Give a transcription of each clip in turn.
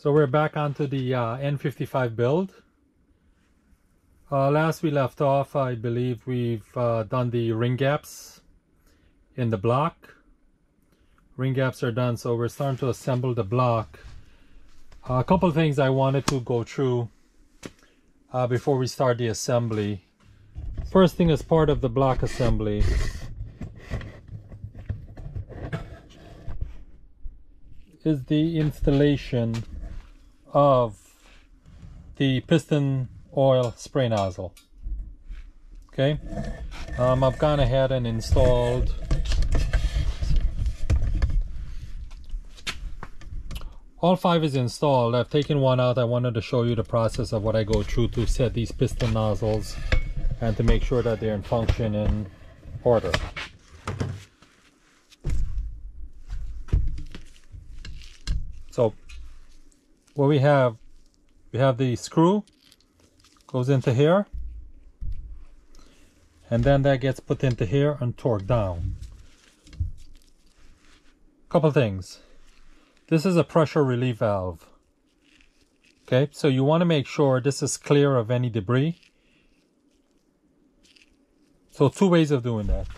So we're back onto the uh, N55 build. Uh, last we left off, I believe we've uh, done the ring gaps in the block. Ring gaps are done, so we're starting to assemble the block. Uh, a couple things I wanted to go through uh, before we start the assembly. First thing as part of the block assembly is the installation of the piston oil spray nozzle. Okay, um, I've gone ahead and installed all five is installed. I've taken one out. I wanted to show you the process of what I go through to set these piston nozzles and to make sure that they're in function and order. So what we have, we have the screw goes into here and then that gets put into here and torqued down. Couple things. This is a pressure relief valve. Okay, so you want to make sure this is clear of any debris. So two ways of doing that.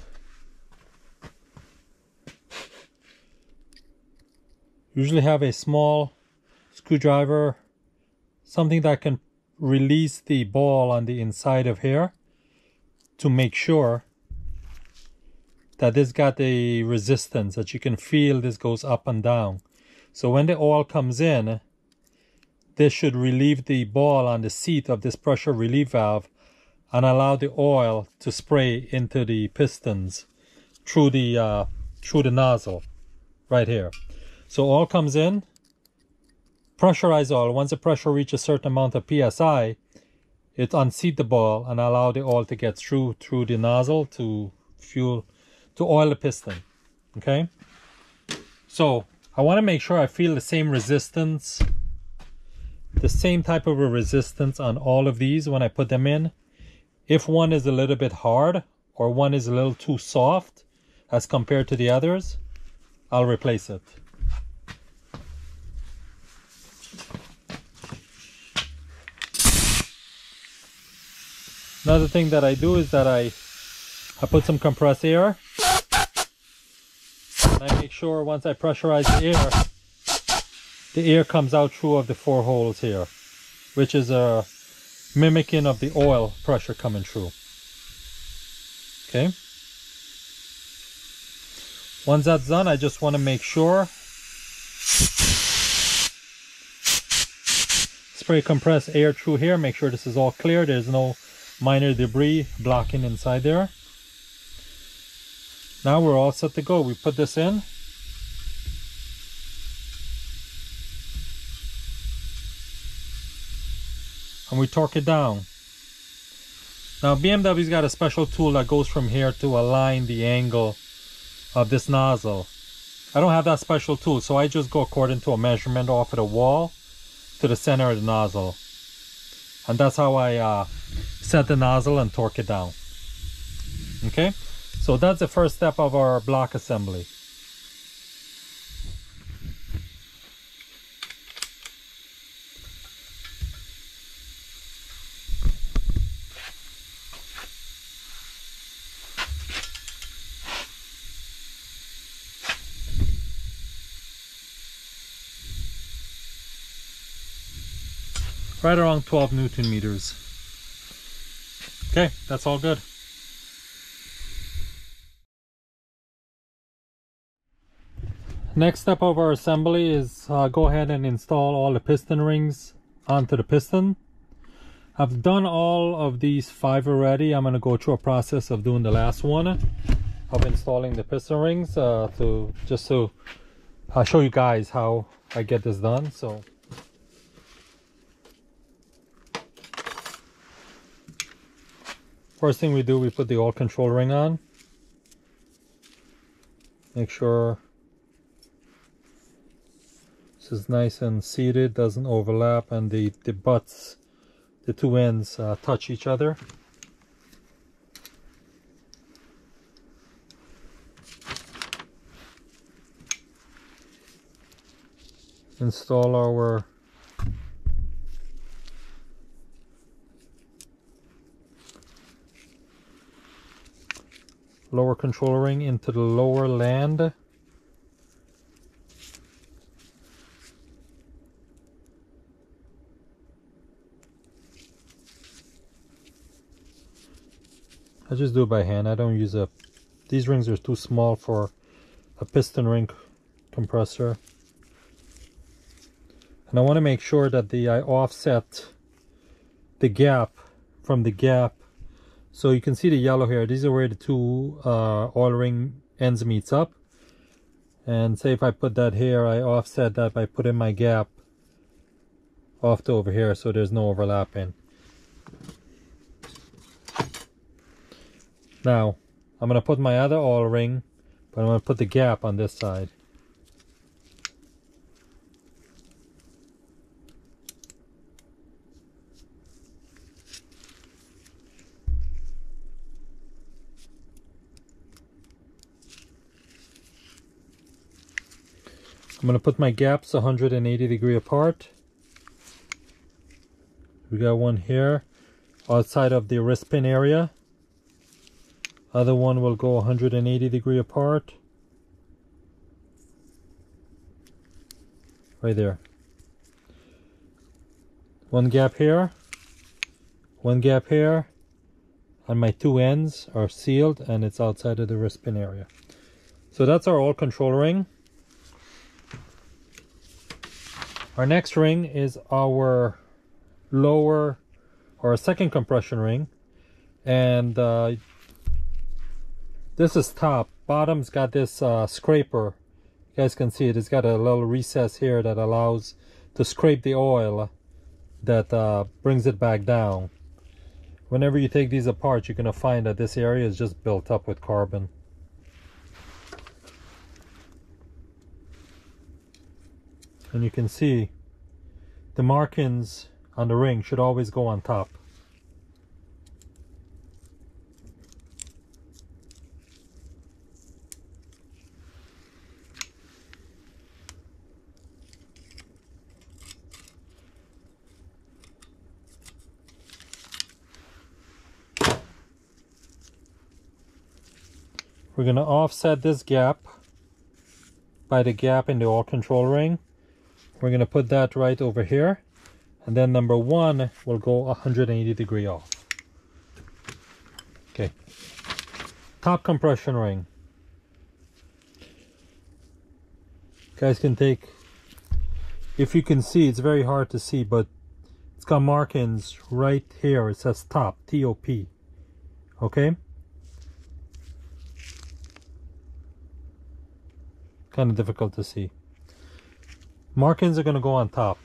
Usually have a small screwdriver, something that can release the ball on the inside of here to make sure that this got a resistance that you can feel this goes up and down. So when the oil comes in, this should relieve the ball on the seat of this pressure relief valve and allow the oil to spray into the pistons through the uh, through the nozzle right here. So oil comes in, pressurized oil. Once the pressure reaches a certain amount of psi, it unseat the ball and allow the oil to get through through the nozzle to fuel to oil the piston. Okay, so I want to make sure I feel the same resistance, the same type of a resistance on all of these when I put them in. If one is a little bit hard or one is a little too soft as compared to the others, I'll replace it. Another thing that I do is that I I put some compressed air. And I make sure once I pressurize the air the air comes out through of the four holes here which is a mimicking of the oil pressure coming through. Okay? Once that's done I just want to make sure spray compressed air through here make sure this is all clear there's no minor debris blocking inside there. Now we're all set to go. We put this in. And we torque it down. Now BMW's got a special tool that goes from here to align the angle of this nozzle. I don't have that special tool, so I just go according to a measurement off of the wall to the center of the nozzle. And that's how I uh, set the nozzle and torque it down. Okay, so that's the first step of our block assembly. Right around 12 newton meters Okay, that's all good. Next step of our assembly is uh, go ahead and install all the piston rings onto the piston. I've done all of these five already. I'm going to go through a process of doing the last one of installing the piston rings uh, to just to uh, show you guys how I get this done. So First thing we do, we put the oil control ring on. Make sure this is nice and seated, doesn't overlap, and the, the butts, the two ends uh, touch each other. Install our lower control ring into the lower land. I just do it by hand. I don't use a... These rings are too small for a piston ring compressor. And I want to make sure that the I offset the gap from the gap. So you can see the yellow here. These are where the two uh, oil ring ends meets up. And say if I put that here, I offset that by putting my gap off to over here so there's no overlapping. Now, I'm going to put my other oil ring, but I'm going to put the gap on this side. I'm going to put my gaps 180 degree apart. We got one here outside of the wrist pin area. Other one will go 180 degree apart. Right there. One gap here. One gap here. And my two ends are sealed and it's outside of the wrist pin area. So that's our oil control ring. Our next ring is our lower or second compression ring. And uh, this is top. Bottom's got this uh, scraper. You guys can see it. It's got a little recess here that allows to scrape the oil that uh, brings it back down. Whenever you take these apart you're gonna find that this area is just built up with carbon and you can see the markings on the ring should always go on top We're going to offset this gap by the gap in the oil control ring. We're going to put that right over here. And then number one will go 180 degree off. Okay. Top compression ring. guys can take, if you can see, it's very hard to see, but it's got markings right here. It says top, T-O-P. Okay. kind of difficult to see. Markings are going to go on top.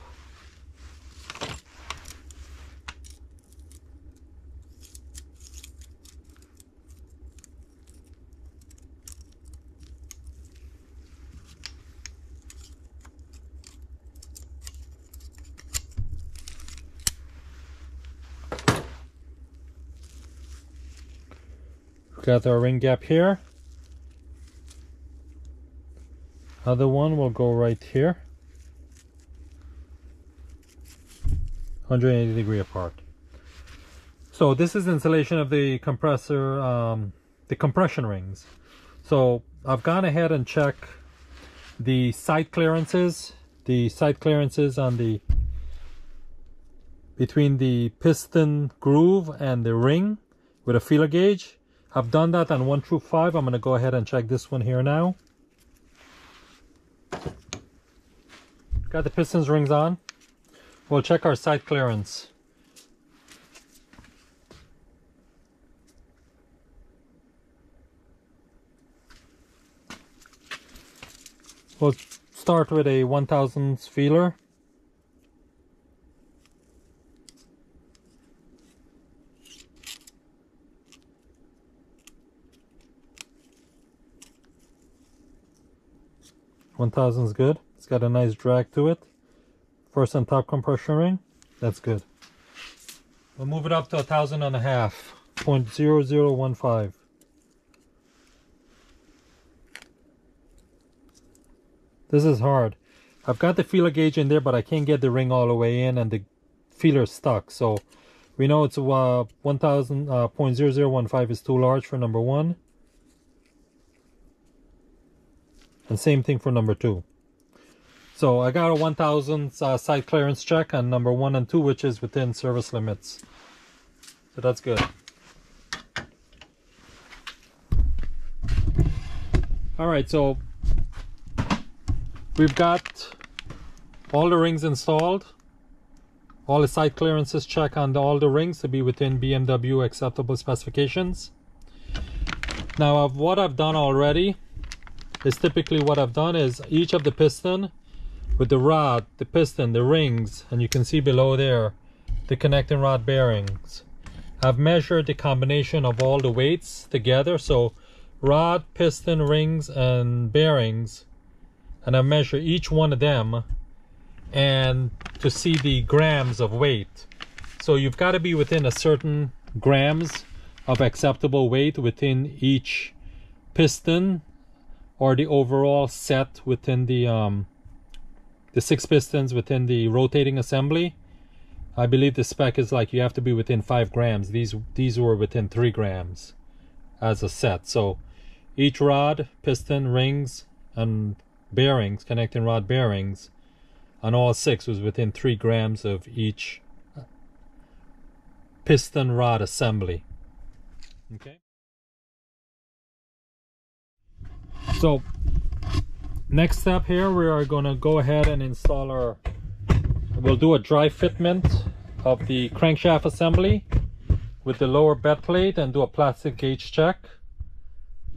Got our ring gap here. other one will go right here 180 degree apart. So this is installation of the compressor um, the compression rings. So I've gone ahead and checked the side clearances the side clearances on the between the piston groove and the ring with a feeler gauge. I've done that on 1 through 5 I'm going to go ahead and check this one here now. Got the pistons rings on. We'll check our side clearance. We'll start with a 1000 feeler. One thousand is good. It's got a nice drag to it. First and top compression ring. That's good. We'll move it up to a thousand and a half. Point zero zero one five. This is hard. I've got the feeler gauge in there, but I can't get the ring all the way in and the feeler stuck. So we know it's uh, 1000, uh, 0.0015 is too large for number one. And same thing for number two. So I got a 1000 uh, side clearance check on number one and two, which is within service limits. So that's good. All right, so we've got all the rings installed. All the side clearances check on the, all the rings to be within BMW acceptable specifications. Now, what I've done already is typically what I've done is each of the piston with the rod, the piston, the rings, and you can see below there the connecting rod bearings. I've measured the combination of all the weights together. So rod, piston, rings, and bearings. And I measure each one of them and to see the grams of weight. So you've got to be within a certain grams of acceptable weight within each piston or the overall set within the um, the six pistons within the rotating assembly. I believe the spec is like you have to be within five grams. These these were within three grams as a set. So each rod, piston, rings, and bearings, connecting rod bearings, on all six was within three grams of each uh, piston rod assembly. Okay. So next step here we are going to go ahead and install our we'll do a dry fitment of the crankshaft assembly with the lower bed plate and do a Plastigage check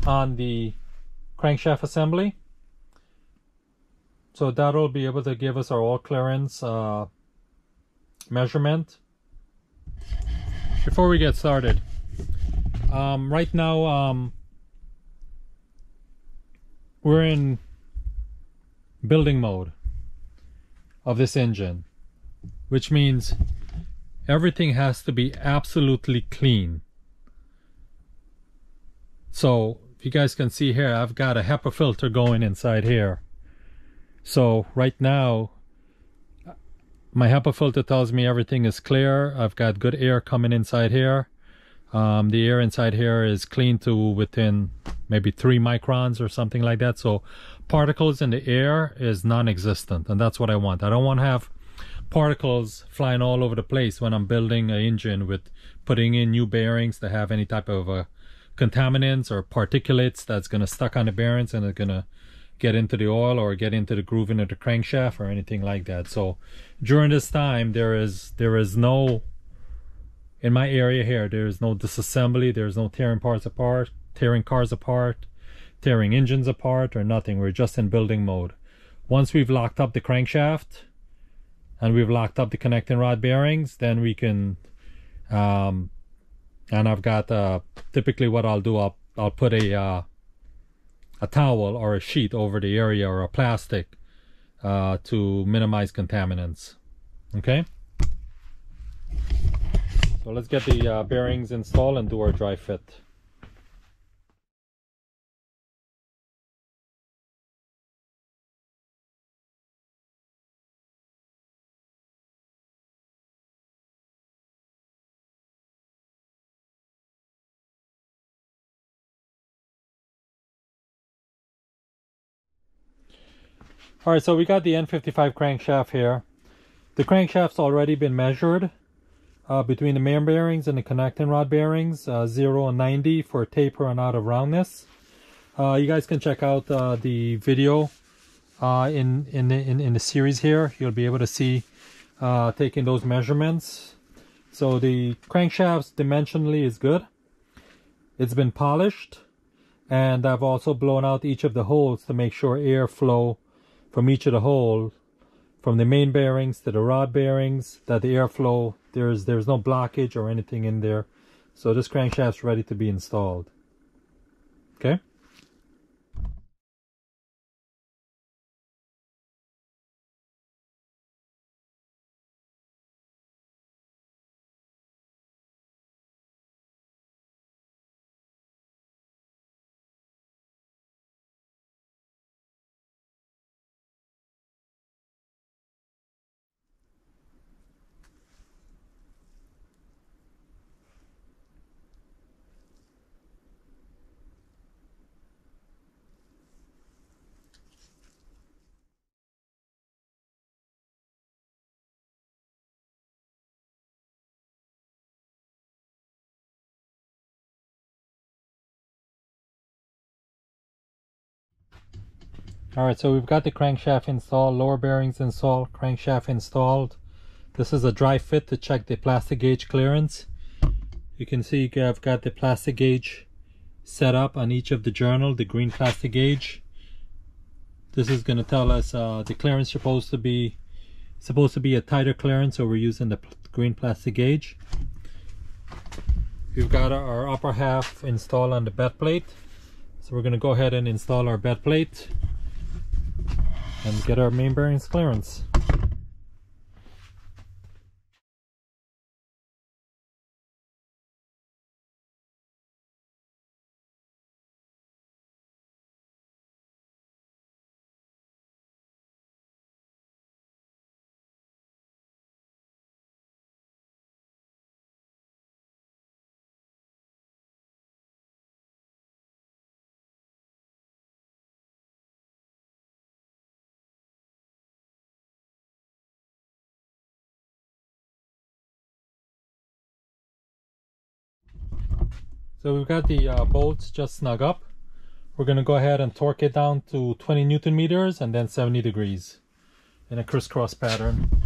on the crankshaft assembly. So that'll be able to give us our oil clearance uh, measurement. Before we get started um, right now um, we're in building mode of this engine which means everything has to be absolutely clean. So if you guys can see here I've got a HEPA filter going inside here. So right now my HEPA filter tells me everything is clear. I've got good air coming inside here. Um, the air inside here is clean to within maybe three microns or something like that. So particles in the air is non-existent and that's what I want. I don't want to have particles flying all over the place when I'm building an engine with putting in new bearings that have any type of uh, contaminants or particulates that's going to stuck on the bearings and it's going to get into the oil or get into the grooving of the crankshaft or anything like that. So during this time there is there is no in my area here there's no disassembly there's no tearing parts apart tearing cars apart tearing engines apart or nothing. We're just in building mode. Once we've locked up the crankshaft and we've locked up the connecting rod bearings then we can um, and I've got uh, typically what I'll do I'll, I'll put a uh, a towel or a sheet over the area or a plastic uh, to minimize contaminants. Okay? So let's get the uh, bearings installed and do our dry fit. Alright, so we got the N55 crankshaft here. The crankshaft's already been measured uh, between the main bearings and the connecting rod bearings, uh, 0 and 90 for taper and out of roundness. Uh, you guys can check out uh, the video uh, in, in, the, in, in the series here. You'll be able to see uh, taking those measurements. So the crankshaft dimensionally is good. It's been polished and I've also blown out each of the holes to make sure air flow from each of the holes from the main bearings to the rod bearings that the airflow there's there's no blockage or anything in there. So this crankshaft's ready to be installed. Okay All right, so we've got the crankshaft installed, lower bearings installed, crankshaft installed. This is a dry fit to check the Plastigage clearance. You can see I've got the Plastigage set up on each of the journal, the green Plastigage. This is going to tell us uh, the clearance supposed to be supposed to be a tighter clearance, so we're using the green Plastigage. We've got our upper half installed on the bed plate. So we're going to go ahead and install our bed plate and get our main bearings clearance. So we've got the uh, bolts just snug up. We're to go ahead and torque it down to 20 newton meters and then 70 degrees in a crisscross pattern.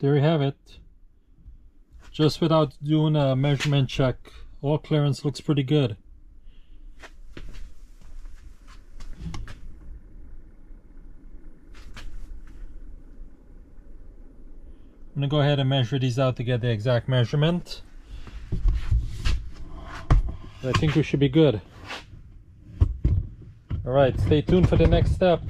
There you have it. Just without doing a measurement check oil clearance looks pretty good. I'm gonna go ahead and measure these out to get the exact measurement. I think we should be good. Alright stay tuned for the next step